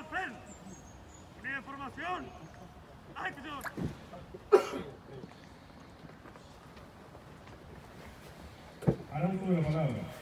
al frente. Unida en formación. La palabra.